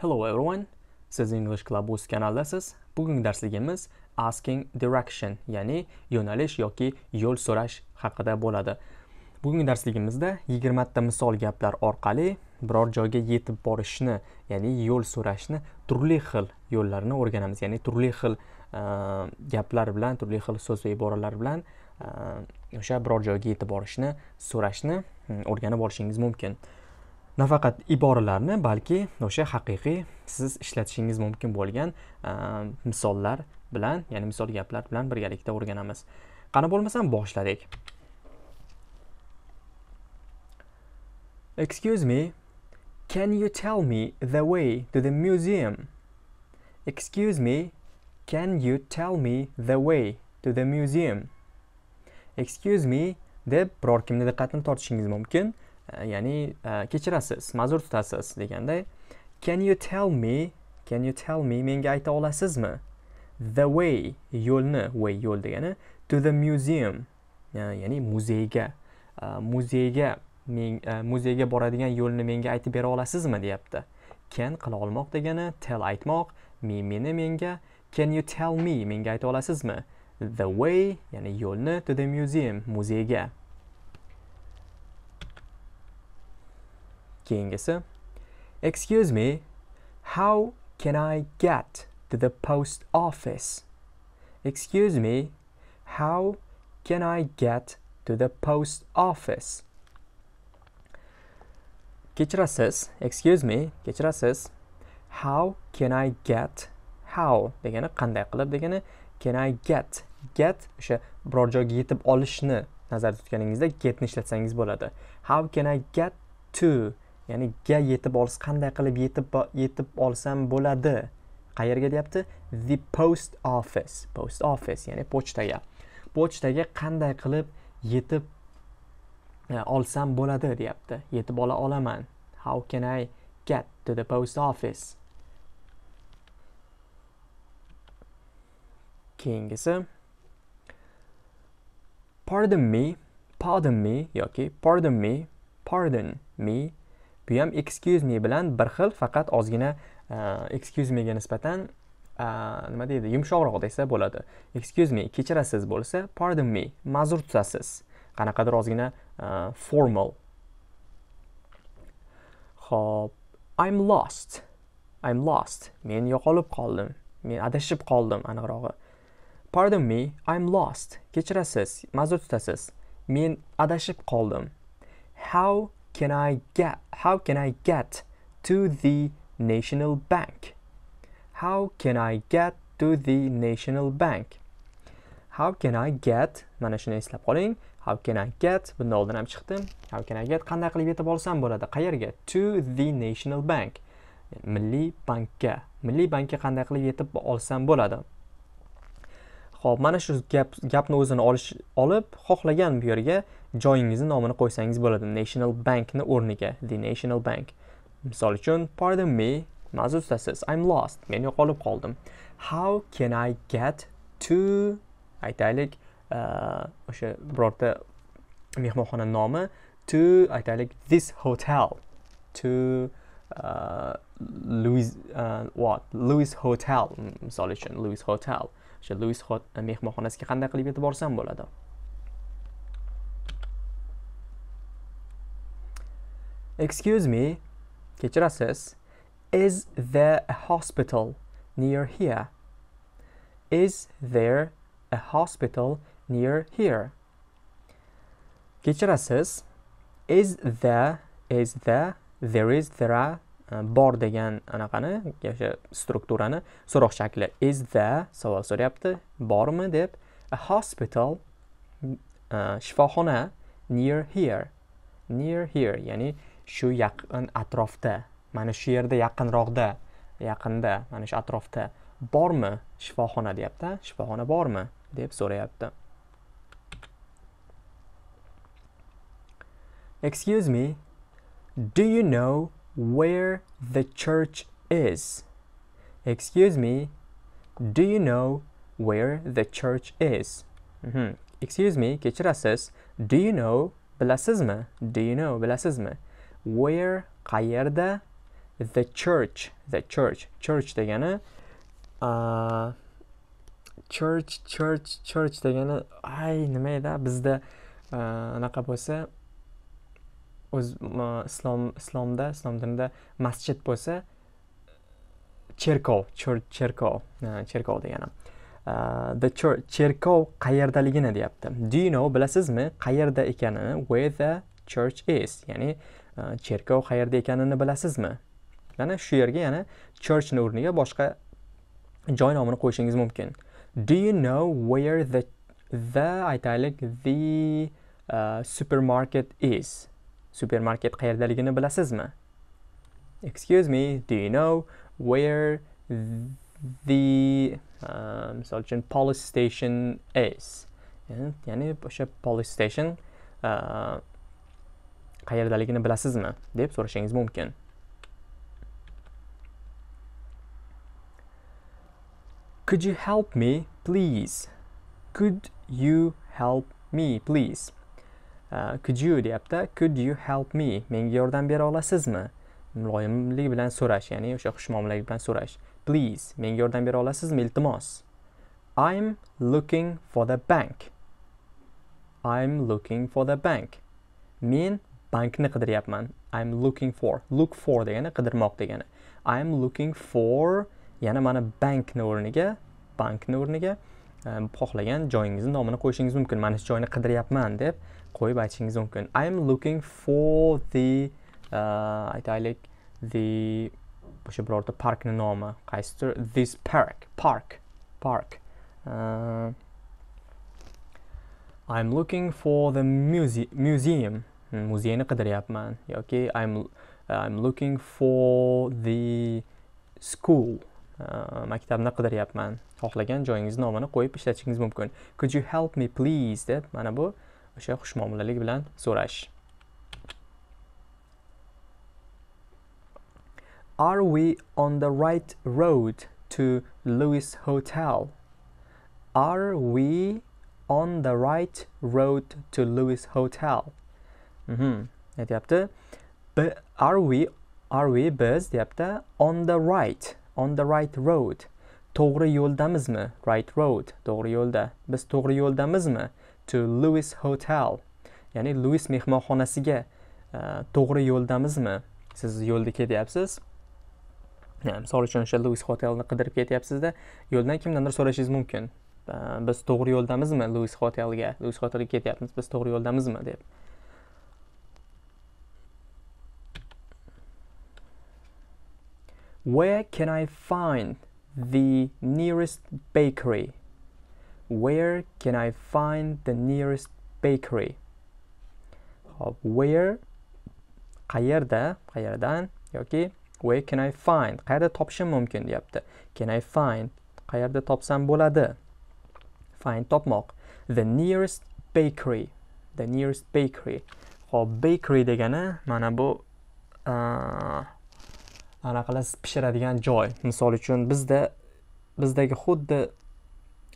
Hello everyone. Siz English Club o'z kanaldasiz. Bugungi darsligimiz asking direction, ya'ni yo'nalish yoki yo'l so'rash haqida bo'ladi. Bugungi darsligimizda 20 ta misol gaplar orqali biror joyga yetib borishni, ya'ni yo'l so'rashni turli xil yo'llarini o'rganamiz. Ya'ni turli xil gaplar bilan, turli xil so'z va iboralar bilan o'sha biror joyga yetib borishni, so'rashni mm, o'rganib olishingiz mumkin. Nafaqat iboralarni balki o'sha haqiqiy siz ishlatishingiz mumkin bo'lgan misollar bilan ya'ni misol gaplar bilan birgalikda o'rganamiz. Qani bo'lmasam boshladik. Excuse me can you tell me the way to the museum? Excuse me can you tell me the way to the museum? Excuse me deb biror kimni diqqatini tortishingiz mumkin. Ya'ni kechirasiz ma'zur tutasiz deganda can you tell me can you tell me menga ayta olasizmi? The way yo'lni way yo'l degani to the museum ya'ni muzeyga. Э, muzeyga men э, muzeyga boradigan yo'lni menga aytib bera olasizmi deyapti. Can qila olmoq degani tell aytmoq me meni menga can you tell me menga ayta olasizmi? The way ya'ni yo'lni to the museum muzeyga. Keyingisi excuse me how can i get to the post office? Excuse me how can i get to the post office? Kechirasiz excuse me kechirasiz how can i get how? degani qanday qilib? Degani can i get get o'sha biror joyga yetib olishni nazarda tutganingizda getni ishlatsangiz bo'ladi. How can i get to ya'ni ga yetib olish qanday qilib yetib yetib olsam bo'ladi? Qayerga deyapti? The post office post office ya'ni pochtaga. Pochtaga qanday qilib yetib e, olsam bo'ladi deyapti. Yetib ola olaman. How can i get to the post office? Keyingisi pardon me pardon me yoki pardon me pardon me bu ham excuse me bilan bir xil faqat ozgina e, excuse mega nisbatan e, nima deydi yumshoqroq desa bo'ladi. Excuse me kechirasiz bo'lsa pardon me ma'zur tutasiz. Qanaqadir ozgina e, formal. Ho'p i'm lost. I'm lost. Men yo'qolib qoldim. Men adashib qoldim aniqrog'i. Pardon me i'm lost. Kechirasiz ma'zur tutasiz. Men adashib qoldim. How can I get how can I get to the national bank? How can I get to the national bank? How can I get mana shuni eslab qoling. How can I get bundan oldin ham chiqdi how can I get qanday qilib yetib olsam bo'ladi? Qayerga? To the national bank. Milliy bankka. Milliy bankka qanday qilib yetib olsam bo'ladi? Ho'p mana shu gap gapni o'zini olish olib xohlagan bu yerga joyingizni nomini qo'ysangiz bo'ladi. National bankni o'rniga the national bank. Misol uchun pardon me ma'zur tutasiz. I'm lost men yo'qolib qoldim. How can i get to aytaylik uh, o'sha birorta mehmonxona nomi to aytaylik this hotel. To uh, Louis uh, what? Louis Hotel misol uchun Louis Hotel. O'sha Louis mehmonxonasiga qanday qilib yetib borsam bo'ladi excuse me kechirasiz is there a hospital near here is there a hospital near here kechirasiz is there is there there is there are bor degan anaqani o'sha strukturani so'roq shakli is the savol so'rayapti. Bormi? deb a hospital shifoxona near here. Near here ya'ni shu yaqin atrofda mana shu yerda yaqinroqda yaqinda mana shu atrofda. Bormi? Shifoxona deyapti. Shifoxona bormi? deb so'rayapti. Excuse me do you know where the church is. Excuse me, do you know where the church is? Mm -hmm. Excuse me, kechirasiz. Do you know, bilasizmi? Do you know, bilasizmi? Where, qayerda? the church the church church degani uh, church church church degani ay nima edi bizda uh, anaqa bo'lsa o'z islom islomda islom dinida masjid bo'lsa cherkov cherkov cherkov degani. Uh, the church cherkov qayerdaligini deyapti. Do you know bilasizmi qayerda ekanini where the church is ya'ni uh, cherkov qayerda ekanini bilasizmi? Mana shu yerga yana churchni o'rniga boshqa joy nomini qo'yishingiz mumkin. Do you know where the the aytaylik the uh, supermarket is? Supermarket qayerdaligini bilasizmi excuse me do you know where the uh, misol uchun police station is eh, ya'ni o'sha police station uh, qayerdaligini bilasizmi deb so'rashingiz mumkin Could you help me, please? Could you help me, please? Uh, could you deyapti. Could you help me? Menga yordam bera olasizmi? Muloyimlik bilan so'rash, ya'ni o'sha xushmuomalalik bilan so'rash. Please, menga yordam bera olasizmi? Iltimos. I'm looking for the bank. I'm looking for the bank. Men bankni qidiryapman. I'm looking for. Look for degani qidirmoq degani. I'm looking for yana mana bankni o'rniga bankni o'rniga um, xohlagan joyingizni nomini qo'yishingiz mumkin mana shu joyni qidiryapman deb qo'yib aytishingiz mumkin i'm looking for the uh, aytaylik the o'sha birorta parkni nomi qaysidir this park park park uh, i'm looking for the muse- museum muzeyni qidiryapman yoki i'm i'm looking for the school uh, maktabni qidiryapman xohlagan joyingiz nomini qo'yib ishlatishingiz mumkin could you help me please deb mana bu o'sha xushmuomalalik bilan so'rash. Are we on the right road to lewis hotel? Are we on the right road to lewis hotel? Mhm. Aytyapti are we are we biz deyapti? On the right on the right road. To'g'ri yo'ldamizmi? Right road to'g'ri yo'lda. Biz to'g'ri yo'ldamizmi to lewis hotel ya'ni lewis mehmonxonasiga e, to'g'ri yo'ldamizmi? Siz yo'lda ketyapsiz? E, misol uchun o'sha lewis hotelni qidirib ketyapsizda yo'ldan kimdandir so'rashingiz mumkin. E, biz to'g'ri yo'ldamizmi lewis hotelga? Lewis hotelga ketyapmiz biz to'g'ri yo'ldamizmi? deb. Where can I find the nearest bakery? Where can I find the nearest bakery? Hop, where qayerda, qayerdan yoki where can I find? Qayerda topishim mumkin deyapti. Can I find? Qayerda topsam bo'ladi? Find topmoq. The nearest bakery. The nearest bakery. Hop, bakery degani mana bu uh, qilasiz pishiradigan joy misol uchun bizda bizdagi xuddi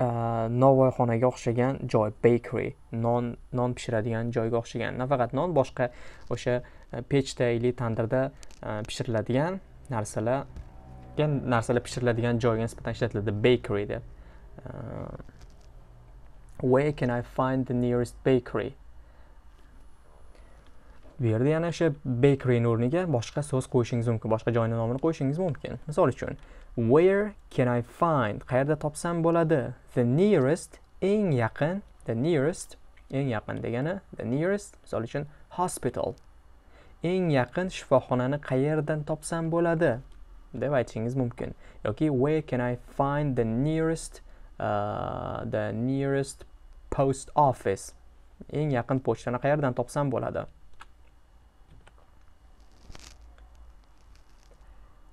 novvoyxonaga o'xshagan joy bakery non non pishiradigan joyga o'xshagan nafaqat non boshqa o'sha e, pechda или tandirda e, pishiriladigan narsalarga narsalar pishiriladigan joyga nisbatan ishlatiladi. Bakery deb. Where can I find the nearest bakery? Bu yerda yana o'sha bakeryni o'rniga boshqa so'z qo'yishingiz mumkin boshqa joyni nomini qo'yishingiz mumkin. Misol uchun where can i find? Qayerda topsam bo'ladi? The nearest eng yaqin the nearest eng yaqin degani the nearest misol uchun hospital. Eng yaqin shifoxonani qayerdan topsam bo'ladi? Deb aytishingiz mumkin. Yoki where can i find the nearest uh, the nearest post office? Eng yaqin pochtani qayerdan topsam bo'ladi?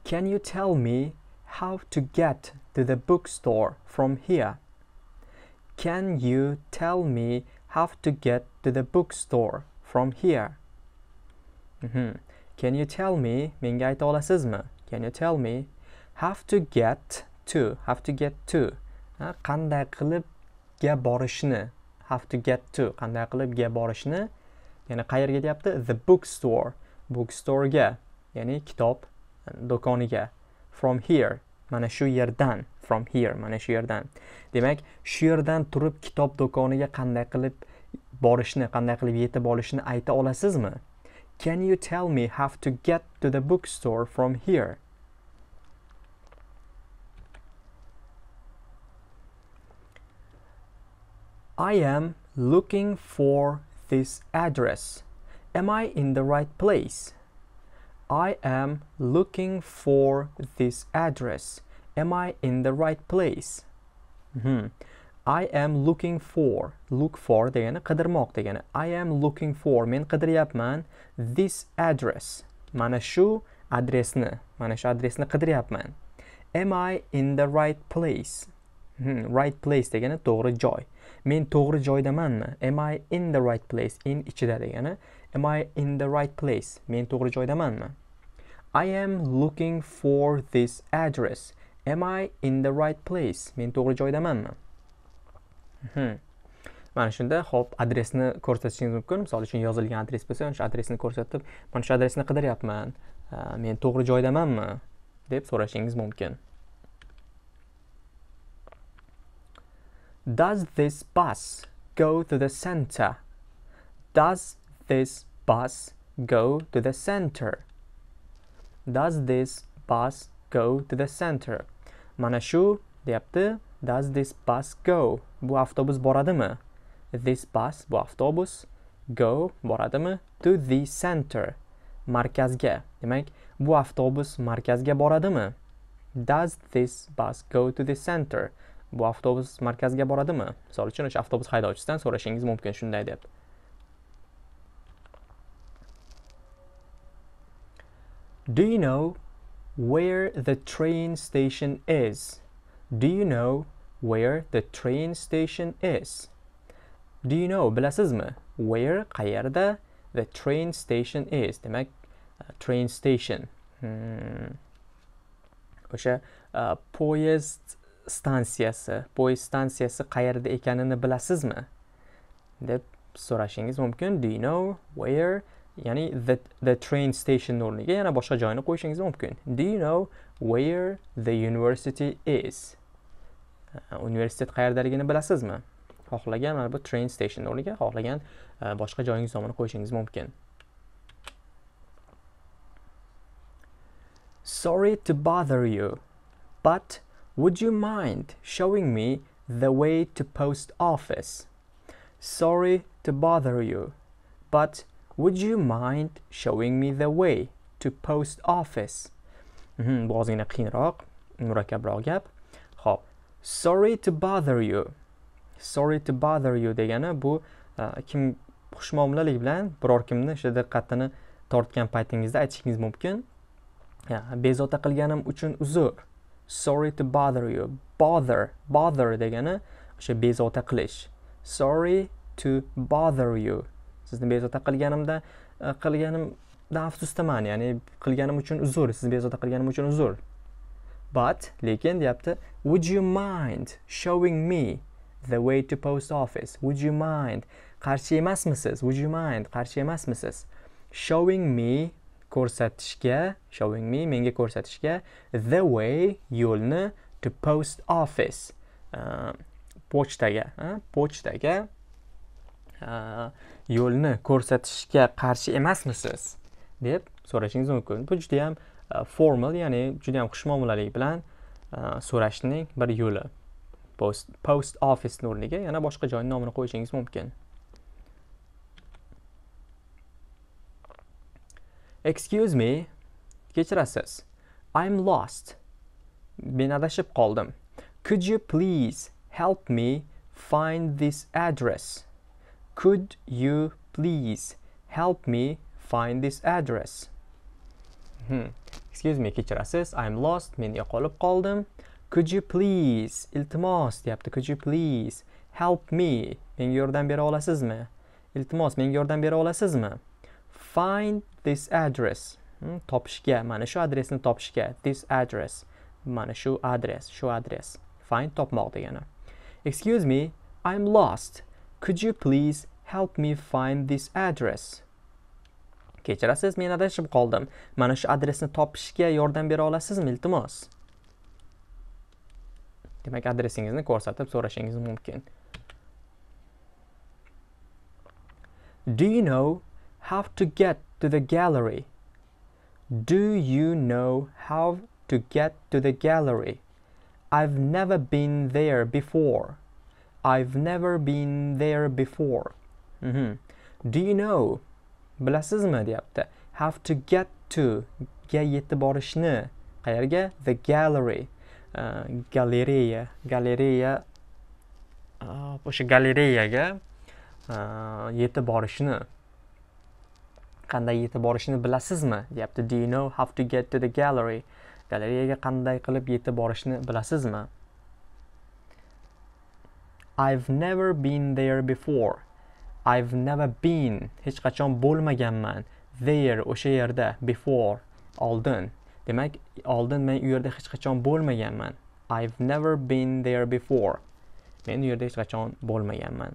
Can you tell me how to get to the bookstore from here? Can you tell me how to get to the bookstore from here? Mhm. Can you tell me menga ayta olasizmi? Can you tell me have to get to have to get to qanday qilib ga borishni have to get to qanday qilib ga borishni Ya'ni qayerga deyapti the bookstore bookstorega ya'ni kitob do'koniga from here mana shu yerdan from here mana shu yerdan demak shu yerdan turib kitob do'koniga qanday qilib borishni qanday qilib yetib olishni ayta olasizmi can you tell me how to get to the bookstore from here I am looking for this address. Am I in the right place? I am looking for this address. Am I in the right place? Mhm. I am looking for look for degani qidirmoq degani. I am looking for men qidiryapman this address. Mana shu adresni mana shu adresni qidiryapman. Am I in the right place? Mhm, right place degani to'g'ri joy. Men to'g'ri joydamanmi? Am I in the right place? In ichida degani. Am I in the right place? Men to'g'ri joydamanmi? I am looking for this address. Am I in the right place? Men to'g'ri joydamanmi? Mhm. mana shunda hop adresni ko'rsatishingiz mumkin. Misol uchun yozilgan adres bo'lsa o'sha adresni ko'rsatib mana shu adresni qidiryapman men to'g'ri joydamanmi? deb so'rashingiz mumkin. Does this bus go to the center? Does this bus go to the center? Does this bus go to the center? Mana shu deyapti. Does this bus go? Bu avtobus boradimi? This bus bu avtobus go boradimi? To the center. Markazga. Demak, bu avtobus markazga boradimi? Does this bus go to the center? Bu avtobus markazga boradimi? Misol uchun o'sha avtobus haydovchisidan so'rashingiz mumkin shunday deb. Do you know where the train station is? Do you know where the train station is? Do you know bilasizmi? Where qayerda the train station is? Demak, uh, train station. Hmm. O'sha uh, poyezd stansiyasi, poyezd stansiyasi qayerda ekanini bilasizmi? deb so'rashingiz mumkin. Do you know where? Ya'ni the, the train station o'rniga yana boshqa joyni qo'yishingiz mumkin. Do you know where the university is? Universitet qayerdaligini bilasizmi? Xohlagan mana bu train station o'rniga xohlagan e, boshqa joyingiz nomini qo'yishingiz mumkin. Sorry to bother you, but would you mind showing me the way to post office? Sorry to bother you, but would you mind showing me the way to post office? Mhm, bu ozgina qiyinroq, murakkabroq gap. Xo'p, sorry to bother you. Sorry to bother you degani bu e, kim xushmuomalalik bilan biror kimni o'sha diqqatini tortgan paytingizda aytishingiz mumkin. Ya, bezovta qilganim uchun uzr. Sorry to bother you. Bother, bother degani o'sha bezovta qilish. Sorry to bother you. Sizni bezovta qilganimda e, qilganimda qilganimdan afsusdaman, ya'ni qilganim uchun uzr, sizni bezovta qilganim uchun uzr. But lekin deyapti, would you mind showing me the way to post office? Would you mind? Qarshi emasmisiz? Would you mind? Qarshi emasmisiz? Showing me ko'rsatishga, showing me menga ko'rsatishga the way yo'lni to post office. Uh, pochtaga, uh, pochtaga yo'lni ko'rsatishga qarshi emasmisiz deb so'rashingiz mumkin. Bu juda ham e, formal, ya'ni juda ham xushmuomalalik bilan e, so'rashning bir yo'li. Post, post office o'rniga yana boshqa joyning nomini qo'yishingiz mumkin. Excuse me, kechirasiz. I'm lost. Men adashib qoldim. Could you please help me find this address? Could you please help me find this address? Hmm. Excuse me, kechirasiz. I'm lost. Men yo'qolib qoldim. Could you please, iltimos deyapti. Could you please help me? Menga yordam bera olasizmi? Iltimos, menga yordam bera olasizmi? Find this address. Hmm, topishga, mana shu adresni topishga. This address. Mana shu adres, shu adres. Find topmoq degani. Excuse me, I'm lost. Could you please help me find this address? kechirasiz men adashib qoldim. Mana shu adresni topishga yordam bera olasizmi iltimos? Demak adresingizni ko'rsatib so'rashingiz mumkin. Do you know how to get to the gallery? Do you know how to get to the gallery? I've never been there before. I've never been there before. Mm -hmm. do you know bilasizmi deyapti have to get to ga yetib borishni qayerga? The gallery. Uh, galereya. Galereya uh, o'sha galereyaga uh, yetib borishni. Qanday yetib borishni bilasizmi deyapti. Do you know how to get to the gallery. Galereyaga qanday qilib yetib borishni bilasizmi I've never been there before. I've never been hech qachon bo'lmaganman there o'sha yerda before oldin. Demak oldin men u yerda hech qachon bo'lmaganman. I've never been there before. Men u yerda hech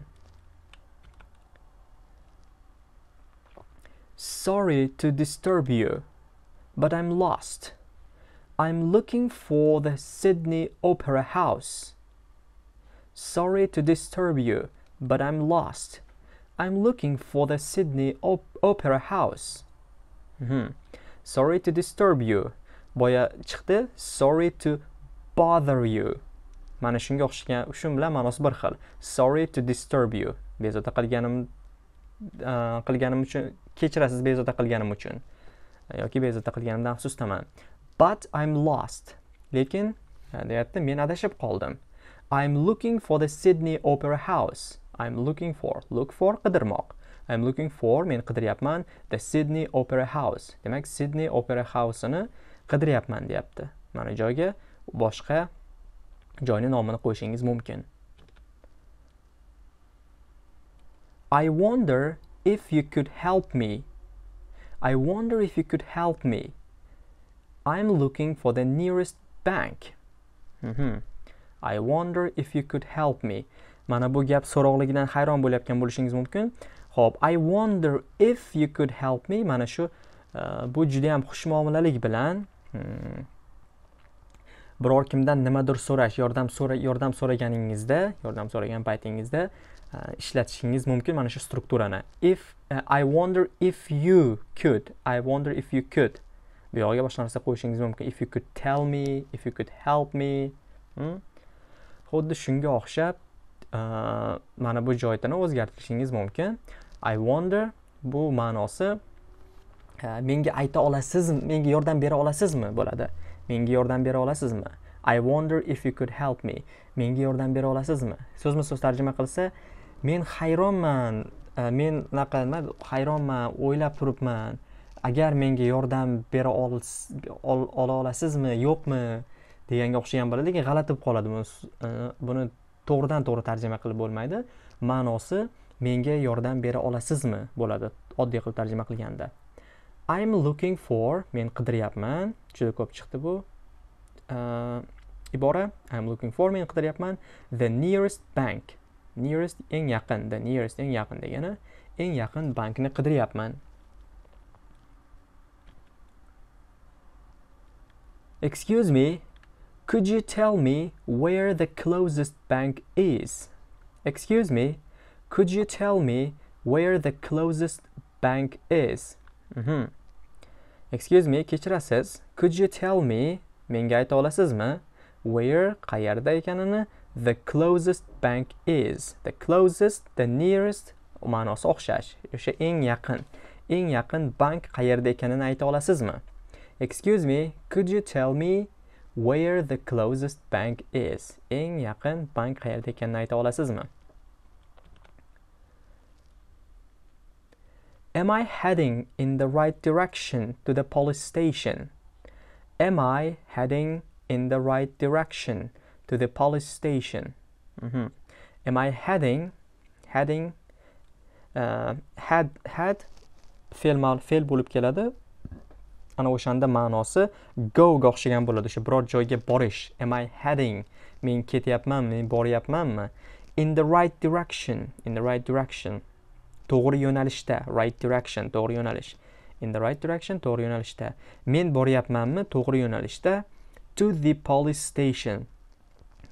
Sorry to disturb you but I'm lost. I'm looking for the Sydney Opera House Sorry to disturb you but I'm lost I'm looking for the Sydney Op Opera House. Mm -hmm. Sorry to disturb you. Boya chiqdi. Sorry to bother you. Mana shunga o'xshagan shu bilan ma'nosi bir xil. Sorry to disturb you. Bezovta qilganim uh, qilganim uchun kechirasiz bezovta qilganim uchun uh, yoki bezovta qilganimdan afsusdaman. But I'm lost. Lekin uh, deyapti, men adashib qoldim. I'm looking for the Sydney Opera House. I'm looking for look for qidirmoq. I'm looking for men qidiryapman the Sydney Opera House. Demak Sydney Opera House'ini qidiryapman deyapti. Mana joyga boshqa joyni nomini qo'yishingiz mumkin. I wonder if you could help me. I wonder if you could help me. I'm looking for the nearest bank. Mm -hmm. I wonder if you could help me. Mana bu gap so'roqligidan hayron bo'layotgan bo'lishingiz mumkin. Xo'p, i wonder if you could help me. Mana shu e, bu juda ham xushmuomalalik bilan hmm, biror kimdan nimadir so'rash yordam so'ra yordam so'raganingizda yordam so'ragan paytingizda e, ishlatishingiz mumkin mana shu strukturani. If uh, i wonder if you could i wonder if you could. Bu yog'iga boshqa narsa qo'yishingiz mumkin. If you could tell me if you could help me hmm? Xuddi shunga o'xshab e, mana bu joydan o'zgartirishingiz mumkin. I wonder bu ma'nosi e, menga ayta olasizmi? Menga yordam bera olasizmi bo'ladi? Menga yordam bera olasizmi? I wonder if you could help me. Menga yordam bera olasizmi? So'zma so'z tarjima qilsa men hayronman e, men unaqa nima hayronman o'ylab turibman. Agar menga yordam bera ola olasizmi yo'qmi? Deganga o'xshagan bo'ladi lekin g'alati bo'lib qoladi. E, buni to'g'ridan to'g'ri tarjima qilib bo'lmaydi. Ma'nosi menga yordam bera olasizmi? bo'ladi oddiy qilib tarjima qilganda. I'm looking for men qidiryapman. Juda ko'p chiqdi bu. Uh, ibora I'm looking for men qidiryapman. The nearest bank. Nearest eng yaqin. The nearest eng yaqin degani eng yaqin bankni qidiryapman. Excuse me Could you tell me where the closest bank is? Excuse me, could you tell me where the closest bank is? Mm -hmm. Excuse me, kechirasiz. Could you tell me, menga ayta olasizmi? Where, qayerda ekanini? The closest bank is. The closest, the nearest ma'nosi o'xshash. O'sha eng yaqin. Eng yaqin bank qayerda ekanini ayta olasizmi? Excuse me, could you tell me where the closest bank is. Eng yaqin bank qayerda ekanini ayta olasizmi? Am i heading in the right direction to the police station? Am i heading in the right direction to the police station? Mm -hmm. am i heading heading uh, had had fe'l fe'l bo'lib keladi. Ana o'shanda ma'nosi go ga o'xshagan bo'ladi. O'sha biror joyga borish. Am i heading? Men ketyapmanmi? Men boryapmanmi? In the right direction. In the right direction. To'g'ri yo'nalishda. Right direction. To'g'ri yo'nalish. In the right direction to'g'ri yo'nalishda. Men boryapmanmi? To'g'ri yo'nalishda. To the police station.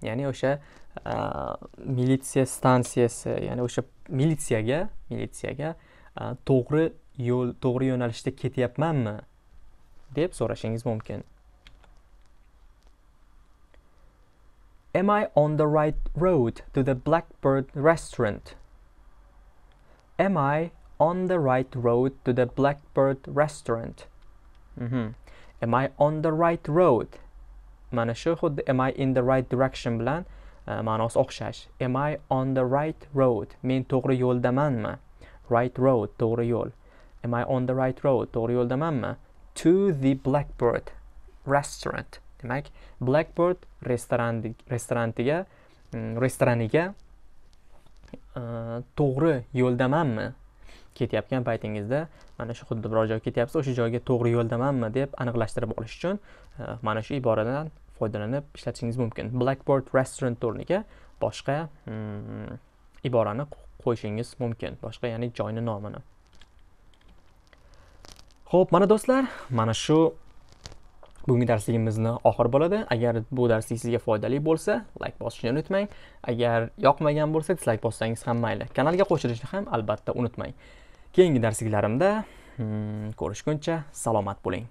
Ya'ni o'sha uh, militsiya stansiyasi. Ya'ni o'sha militsiyaga militsiyaga uh, to'g'ri yo'l to'g'ri yo'nalishda ketyapmanmi? Deb so'rashingiz mumkin Am I on the right road to the Blackbird restaurant? Am I on the right road to the Blackbird restaurant? Mm -hmm. Am I on the right road? Mana shu xuddi am I in the right direction bilan uh, ma'nosi o'xshash. Am I on the right road? Men to'g'ri yo'ldamanmi? Right road, to'g'ri yo'l. Am I on the right road? To'g'ri yo'ldamanmi? To the Blackbird restaurant. demak blackbird restorantiga mm, restoraniga e, to'g'ri yo'ldamanmi? Ketayotgan paytingizda mana shu xuddi biror joyga ketyapsiz o'sha joyga to'g'ri yo'ldamanmi deb aniqlashtirib olish uchun e, mana shu iboradan foydalanib ishlatishingiz mumkin. Blackboard restaurant o'rniga boshqa mm, iborani qo'yishingiz mumkin. Boshqa ya'ni joyni nomini. Ho'p mana do'stlar mana shu bugungi darsligimizni oxiri bo'ladi. Agar bu darslik sizga foydali bo'lsa layk bosishni unutmang. Agar yoqmagan bo'lsa dislayk bossangiz ham mayli. Kanalga qo'shilishni ham albatta unutmang. Keyingi darsliklarimda hmm, ko'rishguncha salomat bo'ling.